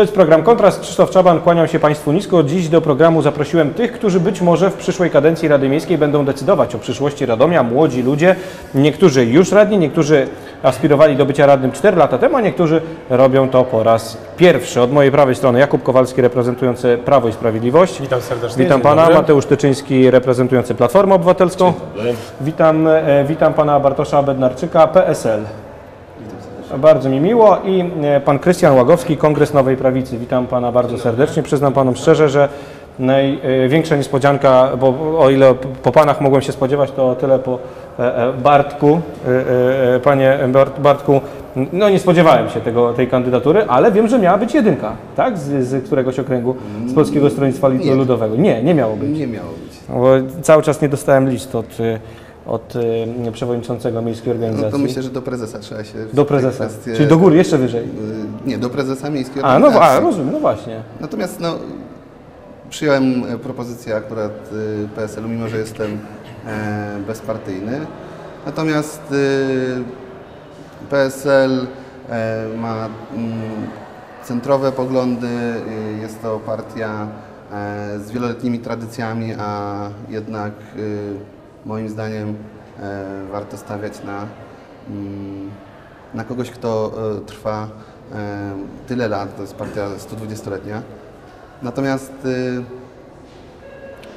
To jest program Kontrast. Krzysztof Czaban, kłaniam się Państwu nisko. Dziś do programu zaprosiłem tych, którzy być może w przyszłej kadencji Rady Miejskiej będą decydować o przyszłości Radomia. Młodzi ludzie, niektórzy już radni, niektórzy aspirowali do bycia radnym 4 lata temu, a niektórzy robią to po raz pierwszy. Od mojej prawej strony Jakub Kowalski reprezentujący Prawo i Sprawiedliwość. Witam serdecznie. Witam Pana, dobry. Mateusz Tyczyński reprezentujący Platformę Obywatelską. Witam, e, witam Pana Bartosza Bednarczyka, PSL. Bardzo mi miło i e, pan Krystian Łagowski, Kongres Nowej Prawicy. Witam pana bardzo serdecznie. Przyznam panom szczerze, że największa niespodzianka, bo o ile po panach mogłem się spodziewać, to o tyle po e, e, Bartku, e, e, panie Bart- Bartku, no nie spodziewałem się tego, tej kandydatury, ale wiem, że miała być jedynka, tak? Z, z któregoś okręgu, z Polskiego Stronnictwa Nie. Ludowego. Nie, nie miało być. Nie miało być. Bo cały czas nie dostałem list od, od y, przewodniczącego miejskiej organizacji. No to myślę, że do prezesa trzeba się... Do prezesa, kwestii- czyli do góry, jeszcze wyżej. Y, Nie, do prezesa miejskiej A, no, organizacji. a rozumiem, no właśnie. Natomiast no, przyjąłem e, propozycję akurat y, PSL-u, mimo że jestem e, bezpartyjny. Natomiast PSL e, ma mm, centrowe poglądy, jest to partia z wieloletnimi tradycjami, a jednak moim zdaniem warto stawiać na, mm, na kogoś, kto e, trwa e, tyle lat, to jest partia 120-letnia. Natomiast, y,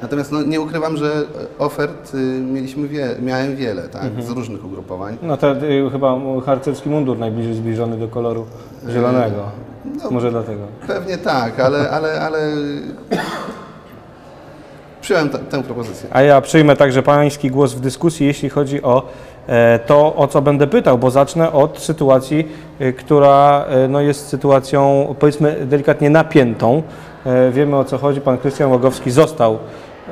natomiast no, nie ukrywam, że ofert y, mieliśmy wie, miałem wiele, tak, z różnych ugrupowań. No to y, chyba harcerski mundur najbliżej zbliżony do koloru zielonego. No, Może dlatego. Pewnie tak, ale, ale, ale przyjąłem tę propozycję. A ja przyjmę także pański głos w dyskusji, jeśli chodzi o e, to, o co będę pytał, bo zacznę od sytuacji, y, która e, no, jest sytuacją, powiedzmy, delikatnie napiętą. E, Wiemy o co chodzi. Pan Krystian Łagowski został,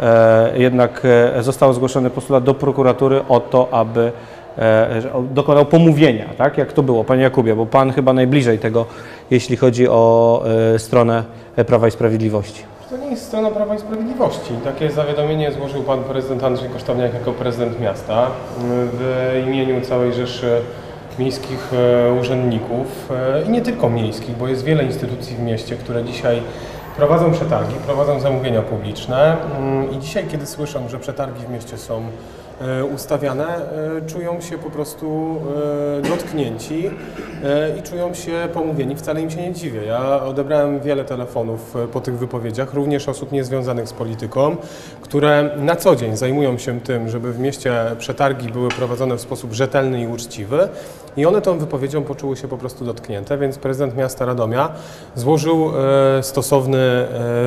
e, jednak e, został zgłoszony postulat do prokuratury o to, aby e, dokonał pomówienia, tak? Jak to było, Panie Jakubie, bo Pan chyba najbliżej tego, jeśli chodzi o e, stronę Prawa i Sprawiedliwości. To nie jest strona Prawa i Sprawiedliwości. Takie zawiadomienie złożył pan prezydent Andrzej Kosztowniak jako prezydent miasta w imieniu całej rzeszy miejskich e, urzędników e, i nie tylko miejskich, bo jest wiele instytucji w mieście, które dzisiaj prowadzą przetargi, prowadzą zamówienia publiczne Mm, i dzisiaj, kiedy słyszą, że przetargi w mieście są ustawiane, e, czują się po prostu e, dotknięci e, i czują się pomówieni. Wcale im się nie dziwię. Ja odebrałem wiele telefonów e, po tych wypowiedziach, również osób niezwiązanych z polityką, które na co dzień zajmują się tym, żeby w mieście przetargi były prowadzone w sposób rzetelny i uczciwy i one tą wypowiedzią poczuły się po prostu dotknięte, więc prezydent miasta Radomia złożył e, stosowny e,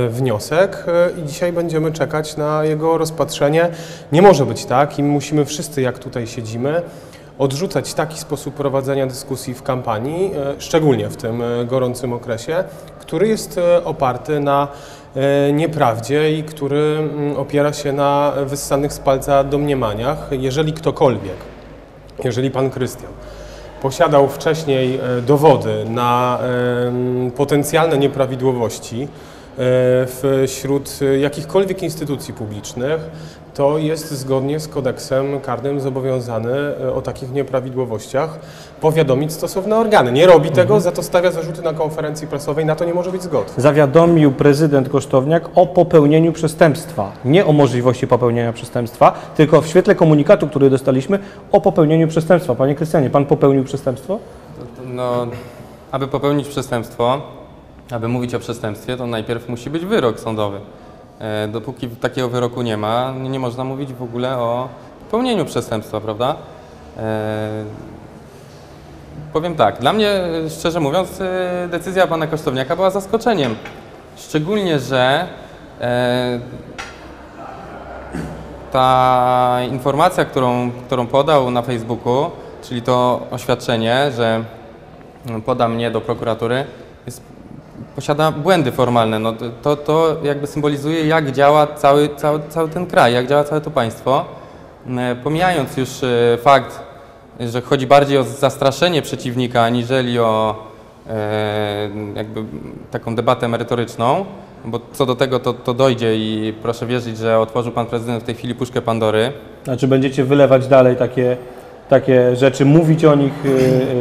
wniosek e, i dzisiaj będziemy czekać na jego rozpatrzenie. Nie może być tak i musimy wszyscy, jak tutaj siedzimy, odrzucać taki sposób prowadzenia dyskusji w kampanii, e, szczególnie w tym e, gorącym okresie, który jest e, oparty na nieprawdzie i który mm, opiera się na wyssanych z palca domniemaniach. Jeżeli ktokolwiek, jeżeli pan Krystian posiadał wcześniej dowody na em, potencjalne nieprawidłowości wśród jakichkolwiek instytucji publicznych, to jest zgodnie z kodeksem karnym zobowiązany e, o takich nieprawidłowościach powiadomić stosowne organy. Nie robi tego, za to stawia zarzuty na konferencji prasowej, na to nie może być zgody. zawiadomił prezydent Kosztowniak o popełnieniu przestępstwa. Nie o możliwości popełnienia przestępstwa, tylko w świetle komunikatu, który dostaliśmy, o popełnieniu przestępstwa. Panie Krystianie, pan popełnił przestępstwo? No, aby popełnić przestępstwo, aby mówić o przestępstwie, to najpierw musi być wyrok sądowy. E, Dopóki takiego wyroku nie ma, nie można mówić w ogóle o popełnieniu przestępstwa, prawda? E, Powiem tak, dla mnie, e, szczerze mówiąc, decyzja pana Kosztowniaka była zaskoczeniem. Szczególnie, że ta informacja, którą, którą podał na Facebooku, czyli to oświadczenie, że poda mnie do prokuratury, jest, posiada błędy formalne. No, to, to jakby symbolizuje, jak działa cały, cały, cały ten kraj, jak działa całe to państwo. E, Pomijając już e, fakt, że chodzi bardziej o zastraszenie przeciwnika, aniżeli o e, jakby taką debatę merytoryczną, bo co do tego to, to dojdzie i proszę wierzyć, że otworzył pan prezydent w tej chwili puszkę Pandory. Znaczy będziecie wylewać dalej takie takie rzeczy, mówić o nich. y,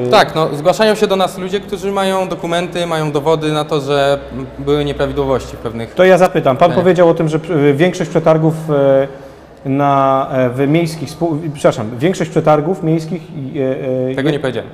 y, Tak, no, zgłaszają się do nas ludzie, którzy mają dokumenty, mają dowody na to, że były nieprawidłowości w pewnych. To ja zapytam. Pan powiedział o tym, że większość przetargów y, na, e, w miejskich, przepraszam, większość przetargów miejskich. y, Tego nie powiedziałem.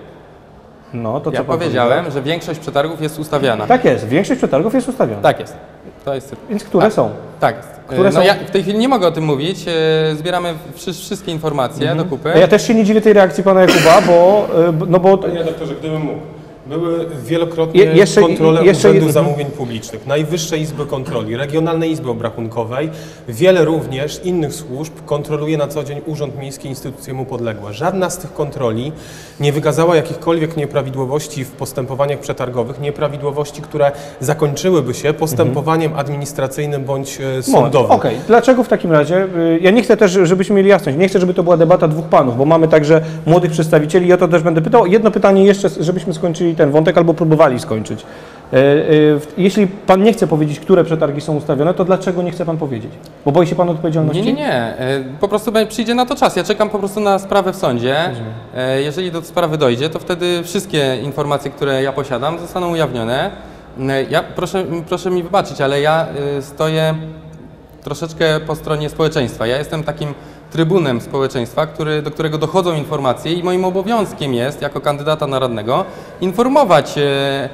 No, to co Ja pan powiedziałem, powiedział? że większość przetargów jest ustawiana. Tak jest, większość przetargów jest ustawiona. Tak jest. To jest. Więc które Tak. są? Tak. Które no są- ja w tej chwili nie mogę o tym mówić. e, Zbieramy wszy- wszystkie informacje do kupy. A Ja też się nie dziwię tej reakcji pana Jakuba, bo, b- no bo Panie redaktorze, gdybym mógł. Były wielokrotnie Je- jeszcze- kontrole jeszcze- Urzędu mhm. Zamówień Publicznych, Najwyższej Izby Kontroli, Regionalnej Izby Obrachunkowej. Wiele również innych służb kontroluje na co dzień Urząd Miejski i instytucje mu podległe. Żadna z tych kontroli nie wykazała jakichkolwiek nieprawidłowości w postępowaniach przetargowych, nieprawidłowości, które zakończyłyby się postępowaniem administracyjnym bądź e, sądowym. Okej, dlaczego w takim razie? y, Ja nie chcę też, żebyśmy mieli jasność, nie chcę, żeby to była debata dwóch panów, bo mamy także młodych przedstawicieli i o to też będę pytał. Jedno pytanie jeszcze, żebyśmy skończyli ten wątek albo próbowali skończyć. Y, w- Jeśli pan nie chce powiedzieć, które przetargi są ustawione, to dlaczego nie chce pan powiedzieć? Bo boi się pan odpowiedzialności? Nie, nie, nie. E, Po prostu przyjdzie na to czas. Ja czekam po prostu na sprawę w sądzie. E, Jeżeli do sprawy dojdzie, to wtedy wszystkie informacje, które ja posiadam, zostaną ujawnione. E, Ja, proszę, proszę mi wybaczyć, ale ja e, stoję troszeczkę po stronie społeczeństwa. Ja jestem takim trybunem społeczeństwa, który, do którego dochodzą informacje i moim obowiązkiem jest, jako kandydata na radnego, informować e,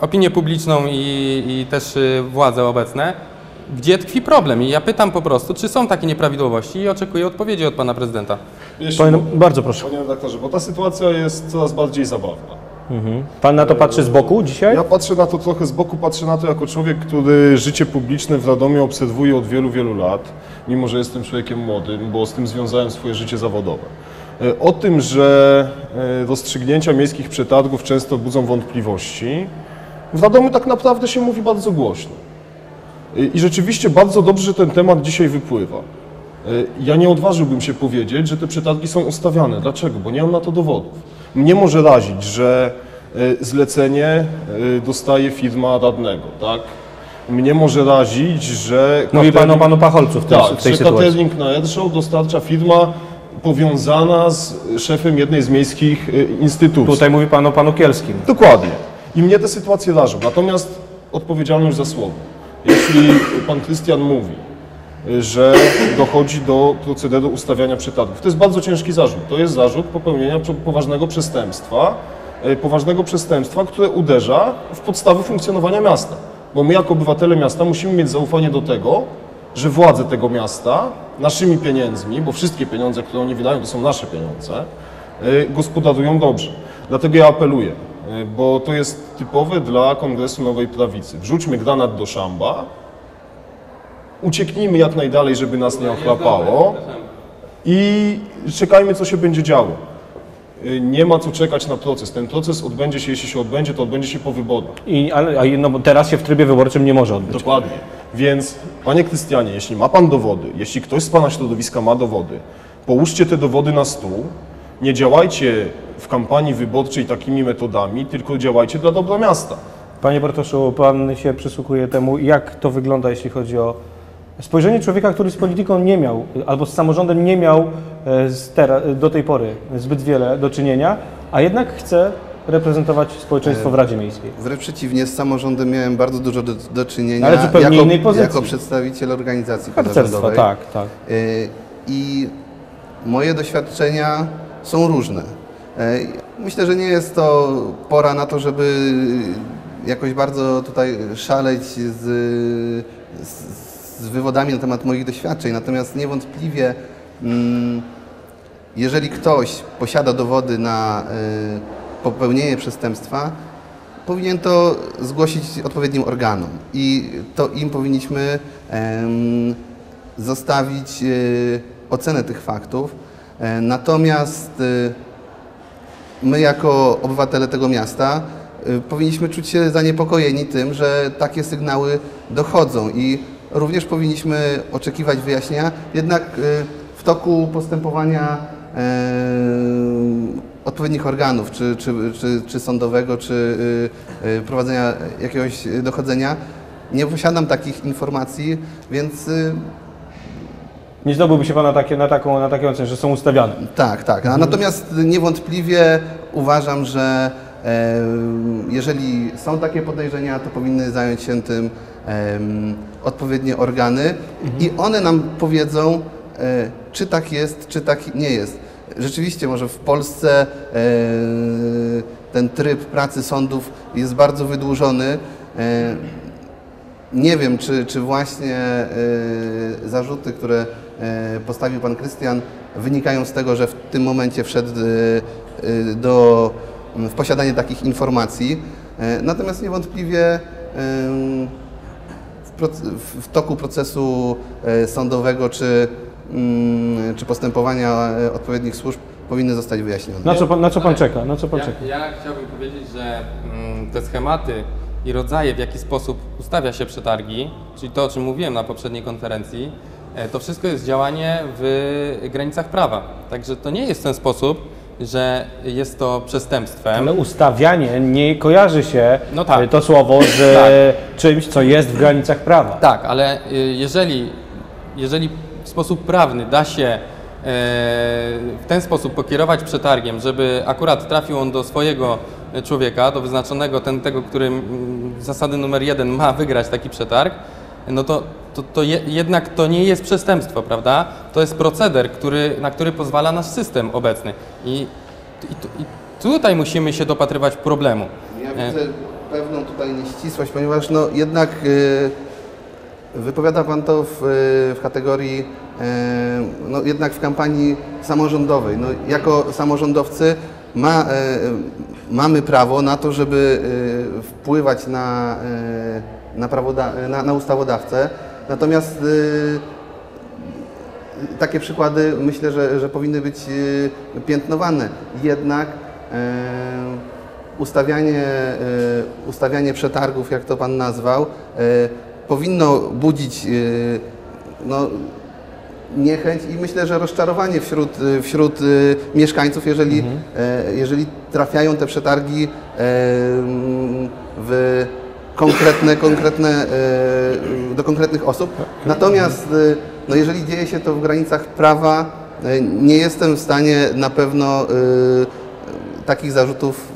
opinię publiczną i, i też e, władze obecne, gdzie tkwi problem. I ja pytam po prostu, czy są takie nieprawidłowości i oczekuję odpowiedzi od pana prezydenta. Jeśli Panie, bardzo proszę. Panie redaktorze, bo ta sytuacja jest coraz bardziej zabawna. Pan na to patrzy z boku dzisiaj? Ja patrzę na to trochę z boku, patrzę na to jako człowiek, który życie publiczne w Radomiu obserwuje od wielu, wielu lat, mimo że jestem człowiekiem młodym, bo z tym związałem swoje życie zawodowe. E, O tym, że e, rozstrzygnięcia miejskich przetargów często budzą wątpliwości, w Radomiu tak naprawdę się mówi bardzo głośno. E, I rzeczywiście bardzo dobrze, że ten temat dzisiaj wypływa. Ja nie odważyłbym się powiedzieć, że te przetargi są ustawiane. Dlaczego? Bo nie mam na to dowodów. Mnie może razić, że e, zlecenie e, dostaje firma radnego, tak? Mnie może razić, że... Mówi pan o panu Pacholcu w, tym, tak, w tej że sytuacji. catering na Airshow dostarcza firma powiązana z szefem jednej z miejskich e, instytucji. Tutaj mówi pan o panu Kielskim. Dokładnie. I mnie te sytuacje rażą. Natomiast odpowiedzialność za słowo. Jeśli pan Krystian mówi, y, że dochodzi do procederu ustawiania przetargów, to jest bardzo ciężki zarzut. To jest zarzut popełnienia poważnego przestępstwa, y, poważnego przestępstwa, które uderza w podstawy funkcjonowania miasta. Bo my jako obywatele miasta musimy mieć zaufanie do tego, że władze tego miasta naszymi pieniędzmi, bo wszystkie pieniądze, które oni wydają, to są nasze pieniądze, y, gospodarują dobrze. Dlatego ja apeluję, y, bo to jest typowe dla Kongresu Nowej Prawicy. Wrzućmy granat do szamba, ucieknijmy jak najdalej, żeby nas nie ochlapało i czekajmy, co się będzie działo. Y, Nie ma co czekać na proces. Ten proces odbędzie się, jeśli się odbędzie, to odbędzie się po wyborach. I, ale, a no, teraz się w trybie wyborczym nie może odbyć. Dokładnie. Więc, panie Krystianie, jeśli ma pan dowody, jeśli ktoś z pana środowiska ma dowody, połóżcie te dowody na stół. Nie działajcie w kampanii wyborczej takimi metodami, tylko działajcie dla dobra miasta. Panie Bartoszu, pan się przysługuje temu, jak to wygląda, jeśli chodzi o spojrzenie człowieka, który z polityką nie miał, albo z samorządem nie miał e, do tej pory zbyt wiele do czynienia, a jednak chce reprezentować społeczeństwo w Radzie Miejskiej. Wręcz przeciwnie, z samorządem miałem bardzo dużo do, do czynienia Ale zupełnie jako, innej pozycji. jako przedstawiciel organizacji pozarządowej. tak, tak. Y, I moje doświadczenia są różne. Y, Myślę, że nie jest to pora na to, żeby jakoś bardzo tutaj szaleć z, z, z wywodami na temat moich doświadczeń. Natomiast niewątpliwie, mm, jeżeli ktoś posiada dowody na y, popełnienie przestępstwa, powinien to zgłosić odpowiednim organom i to im powinniśmy zostawić e, ocenę tych faktów. E, natomiast e, my jako obywatele tego miasta powinniśmy czuć się zaniepokojeni tym, że takie sygnały dochodzą i również powinniśmy oczekiwać wyjaśnienia, jednak e, w toku postępowania e, odpowiednich organów, czy, czy, czy, czy sądowego, czy y, y, prowadzenia jakiegoś dochodzenia. Nie posiadam takich informacji, więc y, Nie zdobyłby się Pan na, takie, na, taką, na taką ocenę, że są ustawiane. Tak, tak. A natomiast niewątpliwie uważam, że e, jeżeli są takie podejrzenia, to powinny zająć się tym odpowiednie organy i one nam powiedzą, e, czy tak jest, czy tak nie jest. Rzeczywiście może w Polsce e, ten tryb pracy sądów jest bardzo wydłużony. E, nie wiem, czy, czy właśnie zarzuty, które postawił pan Krystian, wynikają z tego, że w tym momencie wszedł do, w posiadanie takich informacji. Natomiast niewątpliwie w, toku procesu y, sądowego czy, mm, czy postępowania y, odpowiednich służb powinny zostać wyjaśnione. Na co Pan, na co pan czeka? Na co pan Ja, czeka? ja chciałbym powiedzieć, że mm, te schematy i rodzaje, w jaki sposób ustawia się przetargi, czyli to, o czym mówiłem na poprzedniej konferencji, e, to wszystko jest działanie w granicach prawa. Także to nie jest w ten sposób, że jest to przestępstwem. Ale ustawianie nie kojarzy się No tak. y, to słowo z y, czymś, co jest w granicach prawa. Tak, ale y, jeżeli, jeżeli w sposób prawny da się w ten sposób pokierować przetargiem, żeby akurat trafił on do swojego człowieka, do wyznaczonego, ten, tego, który mm, zasady numer jeden ma wygrać taki przetarg, no to, to, to je, jednak to nie jest przestępstwo, prawda? To jest proceder, który, na który pozwala nasz system obecny. I, i, i tutaj musimy się dopatrywać problemu. Ja E, widzę pewną tutaj nieścisłość, ponieważ no jednak y, wypowiada Pan to w, y, w kategorii y, no jednak w kampanii samorządowej. No, jako samorządowcy ma, y, mamy prawo na to, żeby wpływać na, na, na, na ustawodawcę. Natomiast y, takie przykłady myślę, że, że powinny być e, piętnowane. Jednak e, ustawianie, e, ustawianie przetargów, jak to Pan nazwał, e, powinno budzić no, niechęć i myślę, że rozczarowanie wśród, wśród mieszkańców, jeżeli, e, jeżeli trafiają te przetargi w konkretne, konkretne, e, do konkretnych osób. Natomiast e, no jeżeli dzieje się to w granicach prawa, e, nie jestem w stanie na pewno takich zarzutów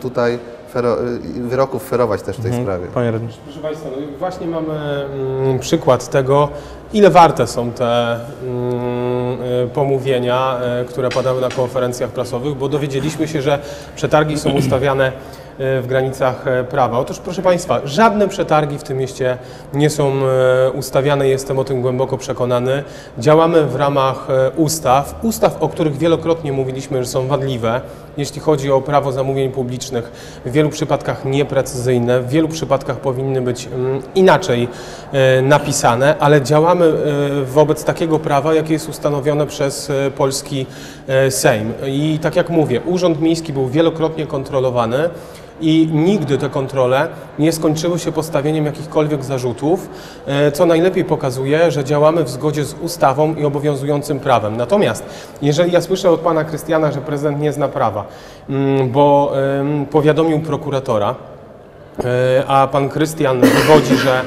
tutaj, fero, wyroków ferować też w tej sprawie. Panie radny. Proszę Państwa, no właśnie mamy mm, przykład tego, ile warte są te mm, pomówienia, które padały na konferencjach prasowych, bo dowiedzieliśmy się, że przetargi są ustawiane w granicach e, prawa. Otóż, proszę Państwa, żadne przetargi w tym mieście nie są e, ustawiane, jestem o tym głęboko przekonany. Działamy w ramach e, ustaw, ustaw, o których wielokrotnie mówiliśmy, że są wadliwe, jeśli chodzi o prawo zamówień publicznych, w wielu przypadkach nieprecyzyjne, w wielu przypadkach powinny być mm, inaczej e, napisane, ale działamy e, wobec takiego prawa, jakie jest ustanowione przez e, polski e, Sejm. I tak jak mówię, Urząd Miejski był wielokrotnie kontrolowany i nigdy te kontrole nie skończyły się postawieniem jakichkolwiek zarzutów, e, co najlepiej pokazuje, że działamy w zgodzie z ustawą i obowiązującym prawem. Natomiast jeżeli ja słyszę od pana Krystiana, że prezydent nie zna prawa, mm, bo powiadomił prokuratora, E, a pan Krystian wywodzi, że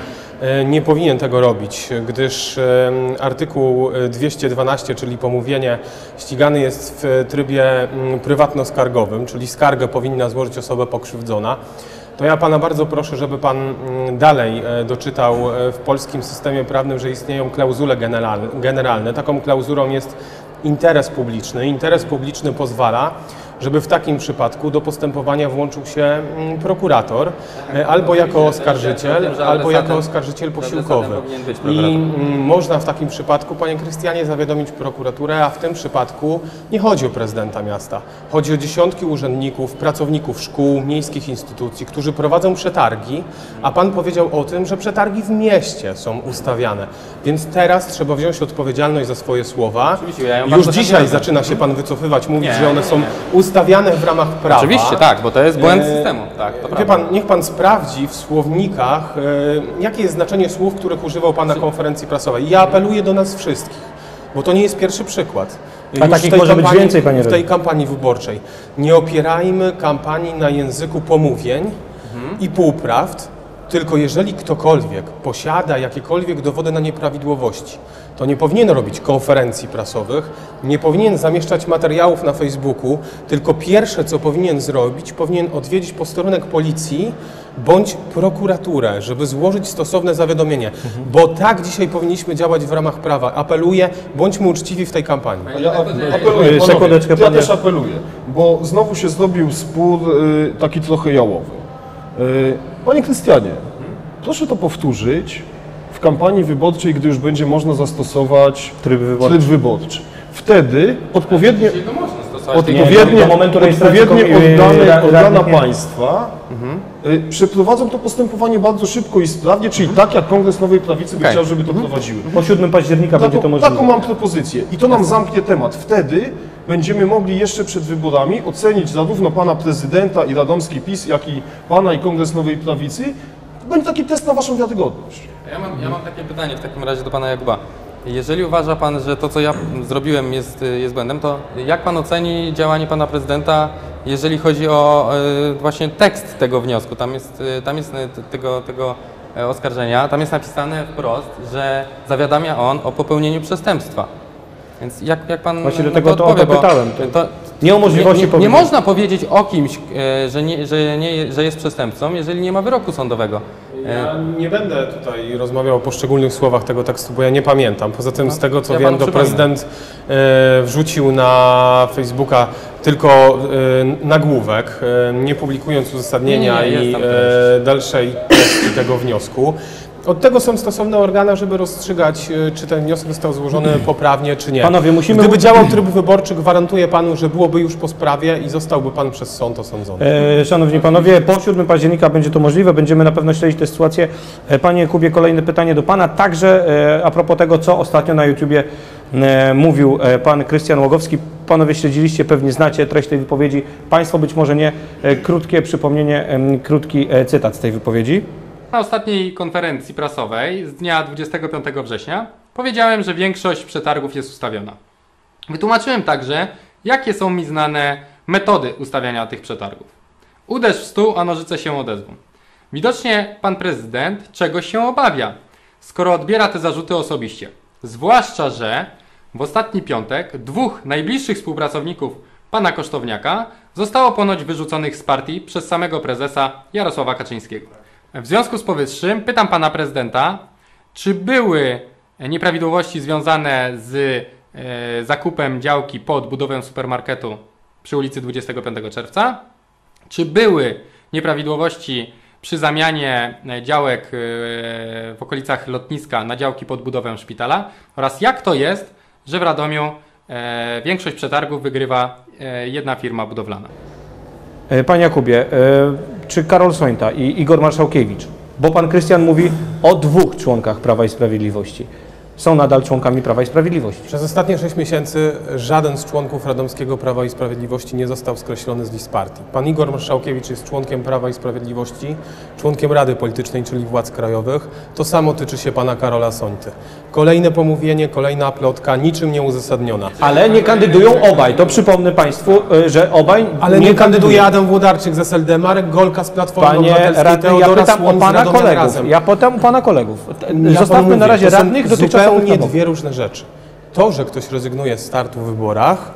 nie powinien tego robić, gdyż em, artykuł e, 212, czyli pomówienie, ścigany jest w trybie mm, prywatno-skargowym, czyli skargę powinna złożyć osoba pokrzywdzona. To ja pana bardzo proszę, żeby pan mm, dalej e, doczytał e, w polskim systemie prawnym, że istnieją klauzule generalne. Taką klauzulą jest interes publiczny. Interes publiczny pozwala, żeby w takim przypadku do postępowania włączył się mm, prokurator e, albo jako oskarżyciel, albo jako oskarżyciel posiłkowy. I mm, można w takim przypadku, panie Krystianie, zawiadomić prokuraturę, a w tym przypadku nie chodzi o prezydenta miasta. Chodzi o dziesiątki urzędników, pracowników szkół, miejskich instytucji, którzy prowadzą przetargi, a pan powiedział o tym, że przetargi w mieście są ustawiane. Więc teraz trzeba wziąć odpowiedzialność za swoje słowa. Już dzisiaj zaczyna się pan wycofywać, mówić, że one są nie. Ustawiane w ramach prawa. Oczywiście, tak, bo to jest błęd E, systemu. Tak, to Wie prawda. pan, niech pan sprawdzi w słownikach, e, jakie jest znaczenie słów, których używał pan na konferencji prasowej. Ja apeluję do nas wszystkich, bo to nie jest pierwszy przykład. A Już takich w tej może być kampanii- więcej, panie W tej kampanii wyborczej. Nie opierajmy kampanii na języku pomówień Mhm. i półprawd, Tylko jeżeli ktokolwiek posiada jakiekolwiek dowody na nieprawidłowości, to nie powinien robić konferencji prasowych, nie powinien zamieszczać materiałów na Facebooku, tylko pierwsze, co powinien zrobić, powinien odwiedzić posterunek policji bądź prokuraturę, żeby złożyć stosowne zawiadomienie, bo tak dzisiaj powinniśmy działać w ramach prawa. Apeluję, bądźmy uczciwi w tej kampanii. Ja ap- apeluję, panowie, ja panie. też apeluję, bo znowu się zrobił spór y, taki trochę jałowy. Panie Krystianie, proszę to powtórzyć w kampanii wyborczej, gdy już będzie można zastosować Tryb wyborczy. tryb wyborczy. Wtedy odpowiednie, Czyli to można stosować. odpowiednie, do momentu rejestracji odpowiednie organy, organa państwa y, przeprowadzą to postępowanie bardzo szybko i sprawnie, czyli tak jak Kongres Nowej Prawicy by chciał, żeby to prowadziły. Po 7 października będzie to możliwe. taką mam propozycję i to nam zamknie temat. Wtedy będziemy mogli jeszcze przed wyborami ocenić zarówno pana prezydenta i radomski PiS, jak i pana i Kongres Nowej Prawicy. Będzie taki test na waszą wiarygodność. Ja mam, ja mam takie pytanie w takim razie do pana Jakuba. Jeżeli uważa pan, że to, co ja zrobiłem jest, jest błędem, to jak pan oceni działanie pana prezydenta, jeżeli chodzi o e, właśnie tekst tego wniosku? Tam jest, e, tam jest e, tego, tego oskarżenia, tam jest napisane wprost, że zawiadamia on o popełnieniu przestępstwa. Więc jak, jak pan Właśnie do tego to odpowie, to pytałem. To- To, Nie o możliwości nie, nie, nie można powiedzieć o kimś, e, że, nie, że, nie, że jest przestępcą, jeżeli nie ma wyroku sądowego. E, Ja nie będę tutaj rozmawiał o poszczególnych słowach tego tekstu, bo ja nie pamiętam. Poza tym, z tego co ja wiem, to prezydent e, wrzucił na Facebooka tylko nagłówek, nie publikując uzasadnienia Nie, nie, jest i dalszej treści tego wniosku. Od tego są stosowne organy, żeby rozstrzygać, e, czy ten wniosek został złożony poprawnie, czy nie. Panowie, musimy- Gdyby działał tryb wyborczy, gwarantuję panu, że byłoby już po sprawie i zostałby pan przez sąd osądzony. E, Szanowni Panowie, po 7 października będzie to możliwe, będziemy na pewno śledzić tę sytuację. E, Panie Kubie, kolejne pytanie do Pana, także e, a propos tego, co ostatnio na YouTubie e, mówił e, Pan Krystian Łogowski. Panowie śledziliście, pewnie znacie treść tej wypowiedzi. Państwo być może nie. E, Krótkie przypomnienie, krótki cytat z tej wypowiedzi. Na ostatniej konferencji prasowej z dnia 25 września powiedziałem, że większość przetargów jest ustawiona. Wytłumaczyłem także, jakie są mi znane metody ustawiania tych przetargów. Uderz w stół, a nożyce się odezwą. Widocznie pan prezydent czegoś się obawia, skoro odbiera te zarzuty osobiście. Zwłaszcza, że w ostatni piątek dwóch najbliższych współpracowników pana Kosztowniaka zostało ponoć wyrzuconych z partii przez samego prezesa Jarosława Kaczyńskiego. W związku z powyższym pytam pana prezydenta, czy były nieprawidłowości związane z e, zakupem działki pod budowę supermarketu przy ulicy 25 czerwca? Czy były nieprawidłowości przy zamianie działek e, w okolicach lotniska na działki pod budowę szpitala? Oraz jak to jest, że w Radomiu e, większość przetargów wygrywa e, jedna firma budowlana? E, Panie Jakubie, e, czy Karol Sońta i Igor Marszałkiewicz, bo Pan Krystian mówi o dwóch członkach Prawa i Sprawiedliwości, są nadal członkami Prawa i Sprawiedliwości? Przez ostatnie 6 miesięcy żaden z członków Radomskiego Prawa i Sprawiedliwości nie został skreślony z list partii. Pan Igor Marszałkiewicz jest członkiem Prawa i Sprawiedliwości, członkiem Rady Politycznej, czyli władz krajowych. To samo tyczy się pana Karola Sońty. Kolejne pomówienie, kolejna plotka, niczym nieuzasadniona. Ale nie kandydują obaj. To przypomnę Państwu, y, że obaj Ale nie, kandyduje Adam Włodarczyk z SLD, Marek Golka z Platformy Panie Obywatelskiej, radny, ja Teodora pytam o Słoń z Pana kolegów. Razem. Ja pytam o Pana kolegów. Ja Zostawmy na razie radnych dotychczasowych zupełnie dwie różne rzeczy. To, że ktoś rezygnuje z startu w wyborach,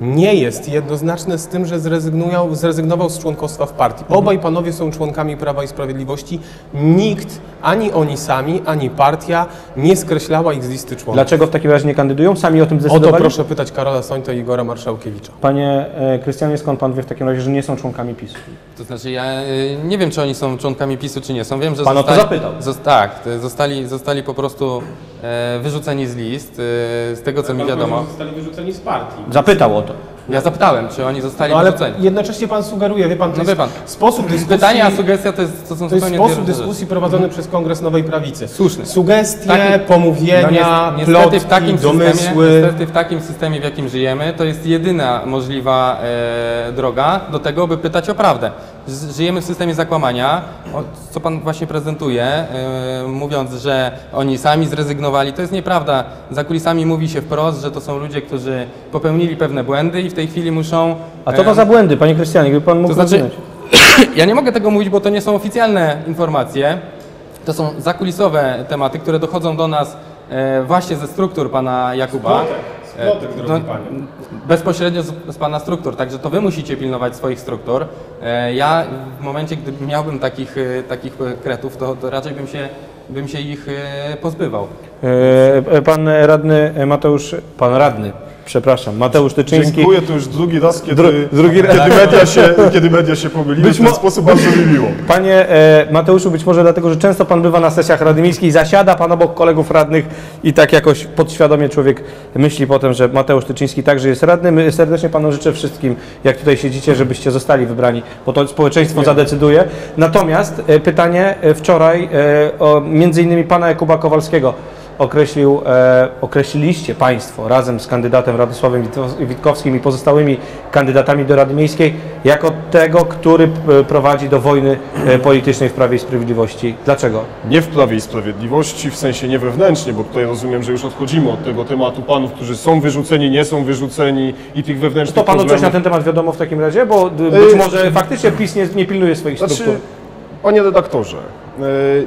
nie jest jednoznaczne z tym, że zrezygnują, zrezygnował z członkostwa w partii. Mhm. Obaj panowie są członkami Prawa i Sprawiedliwości. Nikt, ani oni sami, ani partia nie skreślała ich z listy członków. Dlaczego w takim razie nie kandydują? Sami o tym O to zdecydowali? proszę pytać Karola Sońta i Igora Marszałkiewicza. Panie e, Krystianie, skąd Pan wie w takim razie, że nie są członkami PiSu? To znaczy, ja y, nie wiem, czy oni są członkami PiSu, czy nie są. Wiem, że Pan o to zostali, zapytał. Tak, zostali, zostali po prostu e, wyrzuceni z list, e, z tego co mi wiadomo. Zostali wyrzuceni z partii. Zapytał o to. Ja zapytałem, czy oni zostali No ale wyrzuceni. jednocześnie pan sugeruje, wie pan, to No jest wie pan. sposób dyskusji... Pytanie, a sugestia to, jest, to są To jest zupełnie sposób dyskusji prowadzony przez Kongres Nowej Prawicy. Słuszny. Sugestie, Taki- pomówienia, No plotki, niestety w takim domysły. Systemie, niestety w takim systemie, w jakim żyjemy, to jest jedyna możliwa e, droga do tego, by pytać o prawdę. Żyjemy w systemie zakłamania, co Pan właśnie prezentuje, e, mówiąc, że oni sami zrezygnowali. To jest nieprawda. Za kulisami mówi się wprost, że to są ludzie, którzy popełnili pewne błędy i w tej chwili muszą... A co to e, za błędy, Panie Krystianie, gdyby Pan mógł to znaczy, ja nie mogę tego mówić, bo to nie są oficjalne informacje. To są zakulisowe tematy, które dochodzą do nas e, właśnie ze struktur pana Jakuba. E, Splotek, drogi panie. Bezpośrednio z, z pana struktur, także to wy musicie pilnować swoich struktur. E, ja w momencie, gdy miałbym takich, e, takich e, kretów, to, to raczej bym się, bym się ich e, pozbywał. E, Pan radny Mateusz, pan radny, przepraszam, Mateusz Tyczyński. Dziękuję, to już drugi raz, kiedy, Dru- drugi raz. kiedy, media, się, kiedy media się pomyliły, Być w ten sposób bardzo mi miło. Panie e, Mateuszu, być może dlatego, że często Pan bywa na sesjach Rady Miejskiej, zasiada Pan obok kolegów radnych i tak jakoś podświadomie człowiek myśli potem, że Mateusz Tyczyński także jest radny. My serdecznie Panu życzę wszystkim, jak tutaj siedzicie, żebyście zostali wybrani, bo to społeczeństwo zadecyduje. Natomiast e, pytanie e, wczoraj e, o, między innymi Pana Jakuba Kowalskiego określił, e, określiliście Państwo razem z kandydatem Radosławem Witko- Witkowskim i pozostałymi kandydatami do Rady Miejskiej jako tego, który p- prowadzi do wojny e, politycznej w Prawie i Sprawiedliwości. Dlaczego? Nie w Prawie i Sprawiedliwości, w sensie nie wewnętrznie, bo tutaj rozumiem, że już odchodzimy od tego tematu panów, którzy są wyrzuceni, nie są wyrzuceni i tych wewnętrznych To Panu coś problemów. na ten temat wiadomo w takim razie? Bo d- być może faktycznie PiS nie, nie pilnuje swoich Znaczy, struktur. panie redaktorze, e,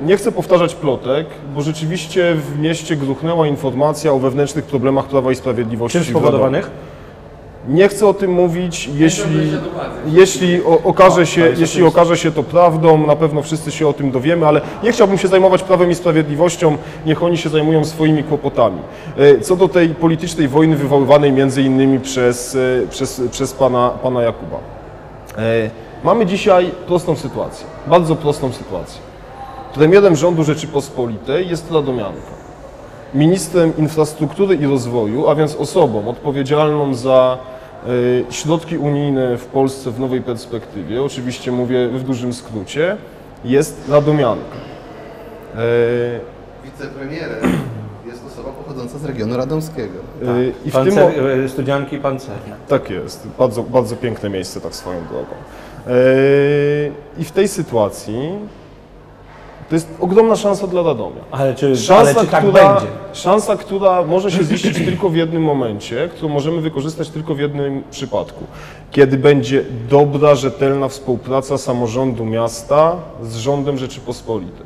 nie chcę powtarzać plotek, bo rzeczywiście w mieście gruchnęła informacja o wewnętrznych problemach Prawa i Sprawiedliwości. Czym spowodowanych? Nie chcę o tym mówić, jeśli, jeśli, o, okaże się, jeśli okaże się to prawdą, na pewno wszyscy się o tym dowiemy, ale nie chciałbym się zajmować Prawem i Sprawiedliwością, niech oni się zajmują swoimi kłopotami. E, Co do tej politycznej wojny wywoływanej między innymi przez, e, przez, przez pana, pana Jakuba. E, Mamy dzisiaj prostą sytuację, bardzo prostą sytuację. Premierem rządu Rzeczypospolitej jest Radomianka ministrem infrastruktury i rozwoju, a więc osobą odpowiedzialną za y, środki unijne w Polsce w nowej perspektywie, oczywiście mówię w dużym skrócie, jest Radomianka. Y, Wicepremierem jest osoba pochodząca z regionu radomskiego. y, I w tym, Pancer, e, studzianki pancerne. tak jest, bardzo, bardzo piękne miejsce tak swoją drogą. I w tej sytuacji to jest ogromna szansa dla Radomia. Ale czy, ale Szansa, czy tak która, będzie? szansa, która może się ziścić tylko w jednym momencie, którą możemy wykorzystać tylko w jednym przypadku. Kiedy będzie dobra, rzetelna współpraca samorządu miasta z rządem Rzeczypospolitej.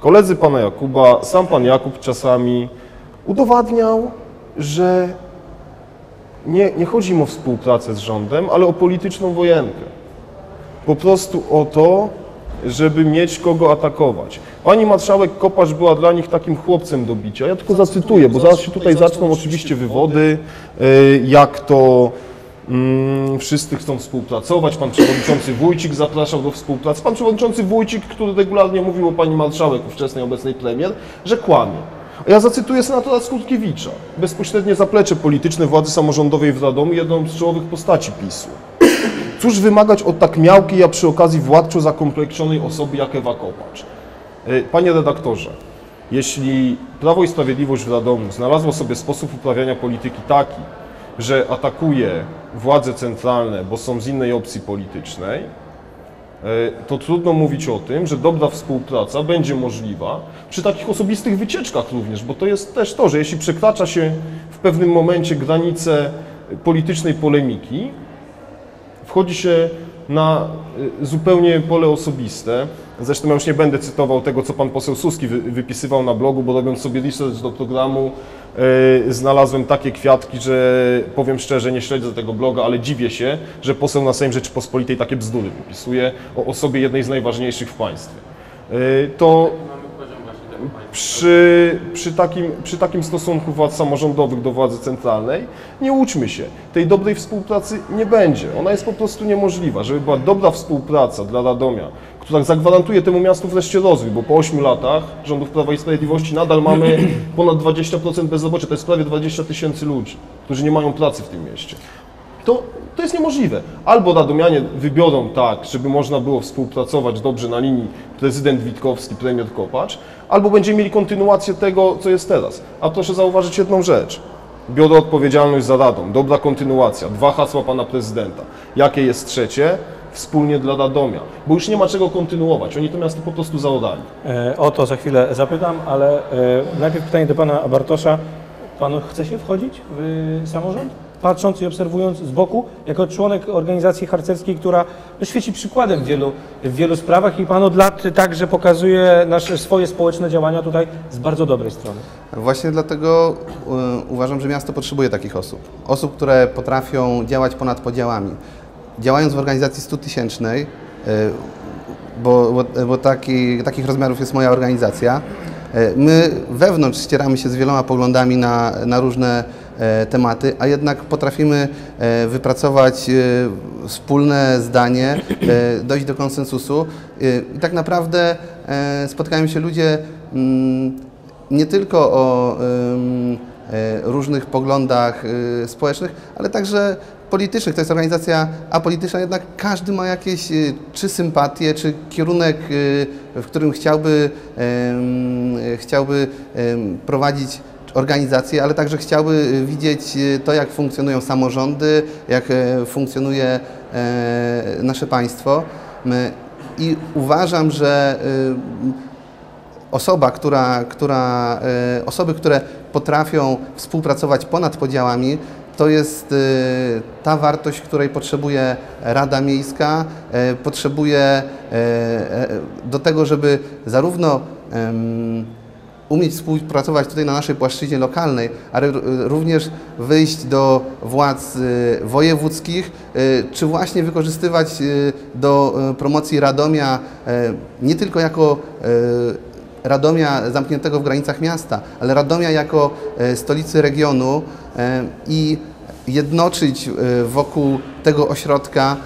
Koledzy pana Jakuba, sam pan Jakub czasami udowadniał, że nie, nie chodzi mu o współpracę z rządem, ale o polityczną wojenkę. Po prostu o to, żeby mieć kogo atakować. Pani marszałek Kopacz była dla nich takim chłopcem do bicia. Ja tylko zacytuję, bo zaraz się tutaj zaczną oczywiście wywody, y, jak to mm, wszyscy chcą współpracować. Pan przewodniczący Wójcik zapraszał do współpracy. Pan przewodniczący Wójcik, który regularnie mówił o pani marszałek, ówczesnej obecnej premier, że kłamie. Ja zacytuję senatora Skutkiewicza, bezpośrednie zaplecze polityczne władzy samorządowej w Radomiu, jedną z czołowych postaci PiSu. Cóż wymagać od tak miałkiej, a przy okazji władczo zakompleksionej osoby jak Ewa Kopacz? E, Panie redaktorze, jeśli Prawo i Sprawiedliwość w Radomiu znalazło sobie sposób uprawiania polityki taki, że atakuje władze centralne, bo są z innej opcji politycznej, e, to trudno mówić o tym, że dobra współpraca będzie możliwa przy takich osobistych wycieczkach również, bo to jest też to, że jeśli przekracza się w pewnym momencie granice politycznej polemiki, wchodzi się na y, zupełnie pole osobiste. Zresztą ja już nie będę cytował tego, co pan poseł Suski wy, wypisywał na blogu, bo robiąc sobie research do programu, y, znalazłem takie kwiatki, że powiem szczerze, nie śledzę tego bloga, ale dziwię się, że poseł na Sejm Rzeczypospolitej takie bzdury wypisuje o osobie jednej z najważniejszych w państwie. Y, to przy, przy, takim, przy takim stosunku władz samorządowych do władzy centralnej, nie łudźmy się, tej dobrej współpracy nie będzie. Ona jest po prostu niemożliwa. Żeby była dobra współpraca dla Radomia, która zagwarantuje temu miastu wreszcie rozwój, bo po 8 latach rządów Prawa i Sprawiedliwości nadal mamy ponad 20% bezrobocia, to jest prawie 20 tysięcy ludzi, którzy nie mają pracy w tym mieście. To, to jest niemożliwe. Albo Radomianie wybiorą tak, żeby można było współpracować dobrze na linii prezydent Witkowski, premier Kopacz, albo będziemy mieli kontynuację tego, co jest teraz. A proszę zauważyć jedną rzecz. Biorę odpowiedzialność za Radom. Dobra kontynuacja. Dwa hasła pana prezydenta. Jakie jest trzecie? Wspólnie dla Radomia. Bo już nie ma czego kontynuować. Oni to miasto po prostu zaorali. E, O to za chwilę zapytam, ale e, najpierw pytanie do pana Bartosza. Pan chce się wchodzić w samorząd? Patrząc i obserwując z boku, jako członek organizacji harcerskiej, która no, świeci przykładem w wielu, w wielu sprawach i Pan od lat także pokazuje nasze swoje społeczne działania tutaj z bardzo dobrej strony. Właśnie dlatego y, uważam, że miasto potrzebuje takich osób. Osób, które potrafią działać ponad podziałami. Działając w organizacji 100 tysięcznej, y, bo, bo, bo taki, takich rozmiarów jest moja organizacja, y, my wewnątrz ścieramy się z wieloma poglądami na, na różne e, tematy, a jednak potrafimy e, wypracować e, wspólne zdanie, e, dojść do konsensusu E, i tak naprawdę e, spotykają się ludzie mm, nie tylko o e, różnych poglądach społecznych, ale także politycznych. To jest organizacja apolityczna, jednak każdy ma jakieś czy sympatie, czy kierunek, w którym chciałby, e, chciałby prowadzić organizację, ale także chciałby y, widzieć y, to, jak funkcjonują samorządy, jak e, funkcjonuje e, nasze państwo. I uważam, że y, osoba, która, która, e, osoby, które potrafią współpracować ponad podziałami, to jest ta wartość, której potrzebuje Rada Miejska, potrzebuje do tego, żeby zarówno umieć współpracować tutaj na naszej płaszczyźnie lokalnej, ale również wyjść do władz e, wojewódzkich, e, czy właśnie wykorzystywać e, do promocji Radomia nie tylko jako Radomia zamkniętego w granicach miasta, ale Radomia jako stolicy regionu i jednoczyć wokół tego ośrodka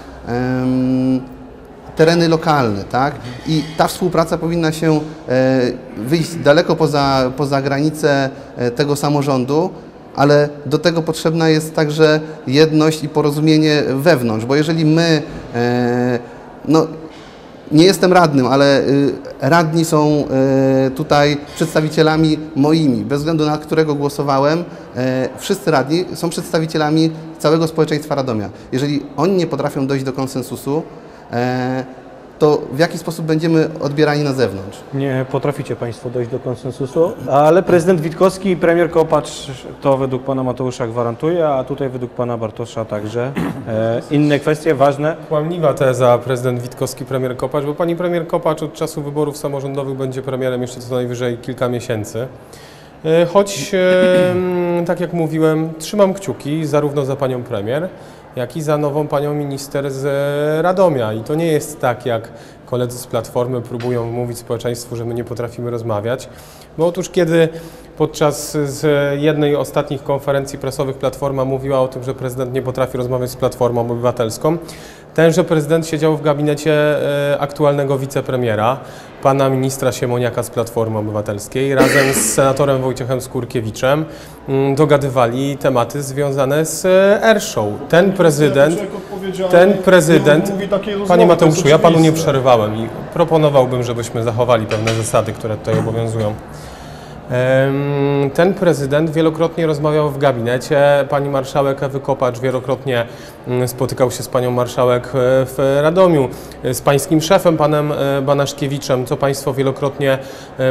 tereny lokalne, tak? I ta współpraca powinna się e, wyjść daleko poza, poza granice e, tego samorządu, ale do tego potrzebna jest także jedność i porozumienie wewnątrz, bo jeżeli my, e, no nie jestem radnym, ale radni są tutaj przedstawicielami moimi, bez względu na którego głosowałem. Wszyscy radni są przedstawicielami całego społeczeństwa Radomia. Jeżeli oni nie potrafią dojść do konsensusu, to w jaki sposób będziemy odbierani na zewnątrz? Nie potraficie Państwo dojść do konsensusu, ale prezydent Witkowski i premier Kopacz to według pana Mateusza gwarantuje, a tutaj według pana Bartosza także. E, inne kwestie ważne. Kłamliwa teza prezydent Witkowski, premier Kopacz, bo pani premier Kopacz od czasu wyborów samorządowych będzie premierem jeszcze co najwyżej kilka miesięcy. E, Choć, e, tak jak mówiłem, trzymam kciuki zarówno za panią premier, jak i za nową panią minister z Radomia. I to nie jest tak, jak koledzy z Platformy próbują mówić społeczeństwu, że my nie potrafimy rozmawiać. Bo otóż kiedy podczas z jednej ostatnich konferencji prasowych Platforma mówiła o tym, że prezydent nie potrafi rozmawiać z Platformą Obywatelską, tenże prezydent siedział w gabinecie e, aktualnego wicepremiera, pana ministra Siemoniaka z Platformy Obywatelskiej, razem z senatorem Wojciechem Skurkiewiczem mm, dogadywali tematy związane z Airshow. Ten prezydent, ten prezydent, panie Mateuszu, ja panu nie przerywałem i proponowałbym, żebyśmy zachowali pewne zasady, które tutaj obowiązują. Ten prezydent wielokrotnie rozmawiał w gabinecie. Pani marszałek Ewy Kopacz wielokrotnie mm, spotykał się z panią marszałek e, w Radomiu, e, z pańskim szefem, panem e, Banaszkiewiczem, co państwo wielokrotnie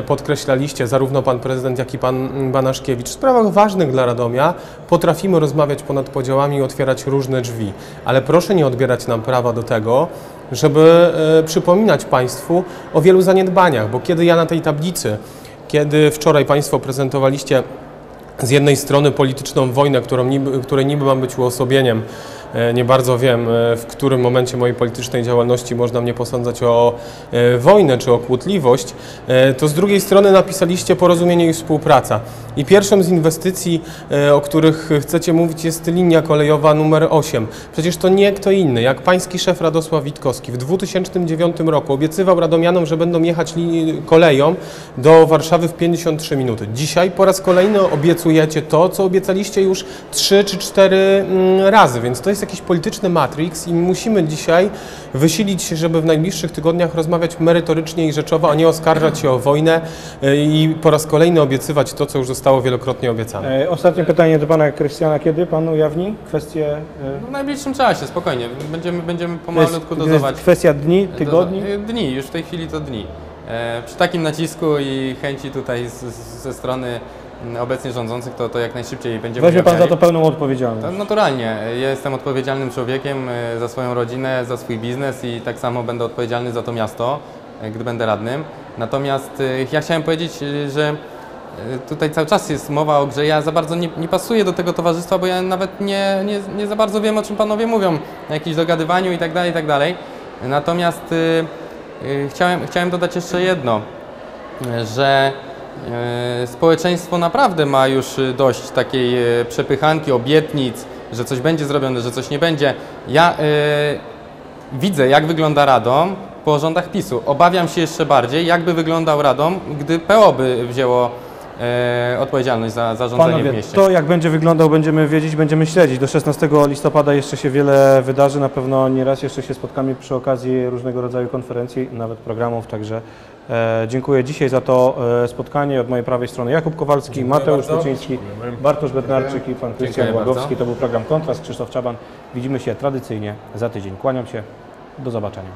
podkreślaliście, zarówno pan prezydent, jak i pan mm, Banaszkiewicz. W sprawach ważnych dla Radomia potrafimy rozmawiać ponad podziałami i otwierać różne drzwi, ale proszę nie odbierać nam prawa do tego, żeby e, przypominać państwu o wielu zaniedbaniach, bo kiedy ja na tej tablicy kiedy wczoraj Państwo prezentowaliście z jednej strony polityczną wojnę, którą niby, której niby mam być uosobieniem, nie bardzo wiem, e, w którym momencie mojej politycznej działalności można mnie posądzać o e, wojnę czy o kłótliwość, e, to z drugiej strony napisaliście porozumienie i współpraca. I pierwszą z inwestycji, e, o których chcecie mówić, jest linia kolejowa numer 8. Przecież to nie kto inny, jak pański szef Radosław Witkowski w 2009 roku obiecywał radomianom, że będą jechać koleją do Warszawy w 53 minuty. Dzisiaj po raz kolejny obiecujecie to, co obiecaliście już 3 czy 4 mm, razy, więc to jest jakiś polityczny matrix i musimy dzisiaj wysilić się, żeby w najbliższych tygodniach rozmawiać merytorycznie i rzeczowo, a nie oskarżać się o wojnę e, i po raz kolejny obiecywać to, co już zostało wielokrotnie obiecane. E, ostatnie pytanie do pana Krystiana. Kiedy pan ujawni kwestię? W najbliższym czasie, spokojnie. Będziemy, będziemy E, pomalutku to jest dozować. kwestia dni, tygodni? Dozo- Dni, już w tej chwili to dni. E, przy takim nacisku i chęci tutaj z, z, ze strony obecnie rządzących, to, to jak najszybciej będziemy Weźmie pan za to pełną odpowiedzialność. To naturalnie. Ja jestem odpowiedzialnym człowiekiem e, za swoją rodzinę, za swój biznes i tak samo będę odpowiedzialny za to miasto, e, gdy będę radnym. Natomiast e, ja chciałem powiedzieć, że tutaj cały czas jest mowa o grze. Ja za bardzo nie, nie pasuję do tego towarzystwa, bo ja nawet nie, nie, nie za bardzo wiem, o czym panowie mówią, na jakimś dogadywaniu i tak dalej, i tak dalej. Natomiast chciałem, chciałem dodać jeszcze jedno, że społeczeństwo naprawdę ma już e, dość takiej e, przepychanki, obietnic, że coś będzie zrobione, że coś nie będzie. Ja e, widzę, jak wygląda Radom po rządach PiSu. Obawiam się jeszcze bardziej, jakby wyglądał Radom, gdy PO by wzięło e, odpowiedzialność za zarządzanie w Panowie, mieście. to jak będzie wyglądał, będziemy wiedzieć, będziemy śledzić. Do 16 listopada jeszcze się wiele wydarzy, na pewno nieraz jeszcze się spotkamy przy okazji różnego rodzaju konferencji, nawet programów, także e, dziękuję dzisiaj za to e, spotkanie. Od mojej prawej strony Jakub Kowalski, Mateusz bardzo. Kuciński, Bartosz Bednarczyk i pan Krystian Dziękuję Łagowski. To był program Kontrast, Krzysztof Czaban. Widzimy się tradycyjnie za tydzień. Kłaniam się, do zobaczenia.